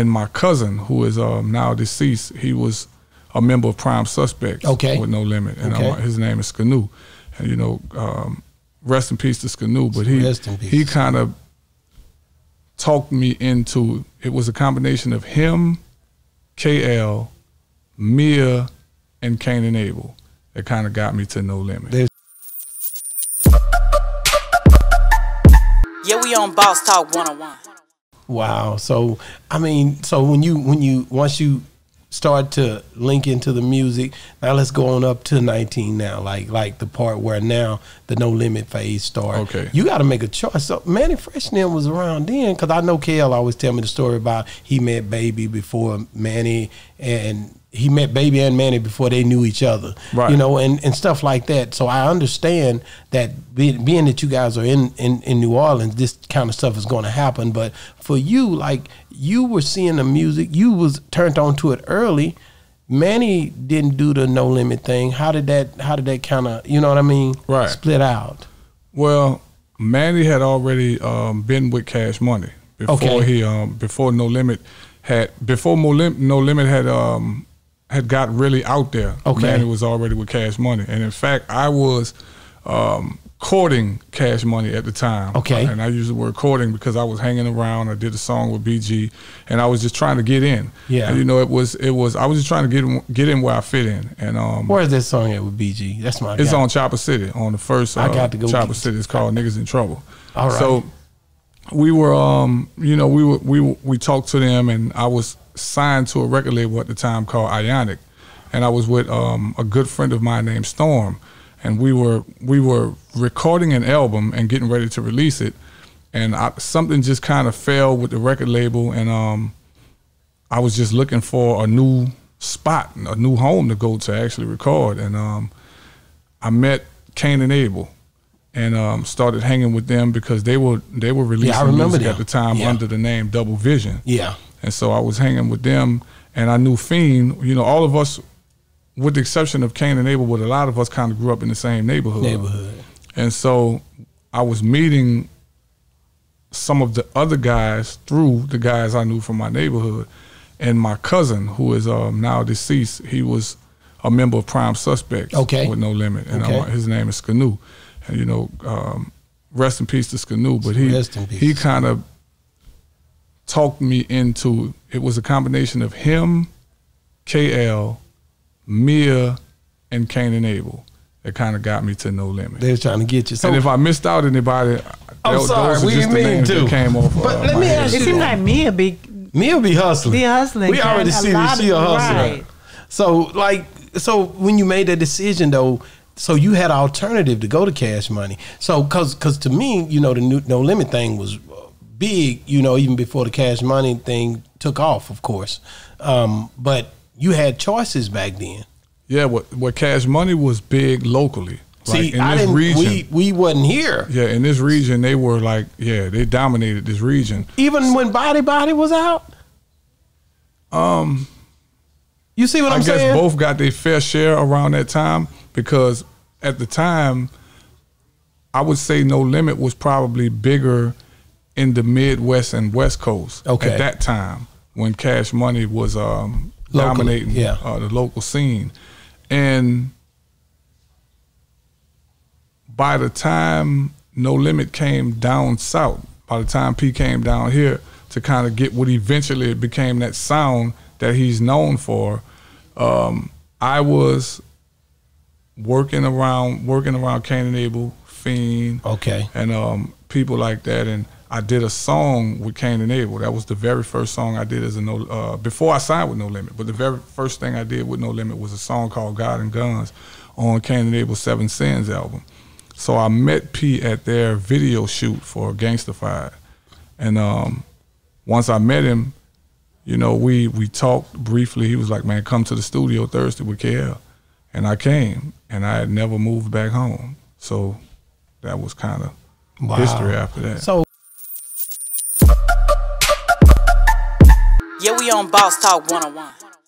and my cousin, who is um, now deceased, he was a member of Prime Suspects Okay. with No Limit, and Okay. um, his name is Skanu. And you know, um, rest in peace to Skanu. But he Rest in peace. he kind of talked me into. It was a combination of him, KL, Mia, and Kane and Abel that kind of got me to No Limit. There's- Yeah, we on Boss Talk 101. Wow. So I mean, so when you when you once you start to link into the music, now let's go on up to 19 now, like like the part where now the no limit phase start. Okay. You got to make a choice. So Manny Freshnell was around then because I know KL always tell me the story about he met Baby before Manny and. He met Baby and Manny before they knew each other, Right. you know, and, and stuff like that. So I understand that being, being that you guys are in, in, in New Orleans, this kind of stuff is going to happen. But for you, like you were seeing the music, you was turned on to it early. Manny didn't do the no limit thing. How did that? How did that kind of you know what I mean? Right. Split out. Well, Manny had already um, been with Cash Money before Okay. he um, before No Limit had before Mo Lim- No Limit had um, had got really out there. Okay. Manny was already with Cash Money, and in fact, I was um, courting Cash Money at the time. Okay. and I use the word courting because I was hanging around. I did a song with BG, and I was just trying to get in. Yeah. and, you know, it was it was I was just trying to get in, get in where I fit in, and um, Where's that song at with BG? That's my. it's guy. on Chopper City on the first. Uh, I got to go Chopper City. It's called Niggas in Trouble. All right. So we were, um, you know, we were we were- we talked to them, and I was signed to a record label at the time called Ionic, and I was with um, a good friend of mine named Storm, and we were we were recording an album and getting ready to release it, and I, something just kind of fell with the record label, and um, I was just looking for a new spot, a new home to go to actually record, and um, I met Kane and Abel, and um, started hanging with them because they were they were releasing remember music them. at the time Yeah. under the name Double Vision, Yeah. And so I was hanging with them, and I knew Fiend. You know, all of us, with the exception of Kane and Abel, but a lot of us kind of grew up in the same neighborhood. Neighborhood. And so I was meeting some of the other guys through the guys I knew from my neighborhood. And my cousin, who is um, now deceased, he was a member of Prime Suspects Okay. with No Limit. And Okay. um, his name is Skanu. And, you know, um, rest in peace to Skanu. But he, Rest in peace. he kind of talked me into it was a combination of him, KL, Mia, and Kane and Abel that kind of got me to No Limit. They was trying to get you. So and if I missed out anybody, I'm those, sorry, those are we just didn't the mean names to. that came off. But uh, let my me head. ask It you seems that. like me a big Me'll be hustling. be hustling. We already see lot that she a hustler. right. So like, so when you made that decision though, so you had an alternative to go to Cash Money. So cause cause to me, you know, the new, No Limit thing was big. You know, even before the Cash Money thing took off, of course. Um, but you had choices back then. Yeah, what what Cash Money was big locally. Like See, in I didn't. region. We we wasn't here. yeah, in this region, they were like, yeah, they dominated this region. Even when Body Body was out. Um, You see what I I'm guess saying? both got their fair share around that time because at the time, I would say No Limit was probably bigger in the Midwest and West Coast Okay. at that time when Cash Money was um, dominating yeah. uh, the local scene, and by the time No Limit came down south, by the time P came down here to kind of get what eventually became that sound that he's known for, um, I was working around working around Kane and Abel, Fiend, Okay. and um, people like that. And I did a song with Kane and Abel. That was the very first song I did as a no uh, before I signed with No Limit. But the very first thing I did with No Limit was a song called God and Guns on Kane and Abel's Seven Sins album. So I met P at their video shoot for Gangstafied, and um, once I met him, you know, we we talked briefly. He was like, "Man, come to the studio Thursday with KL," and I came, and I had never moved back home. So that was kind of Wow. history after that. So we on Boss Talk 101.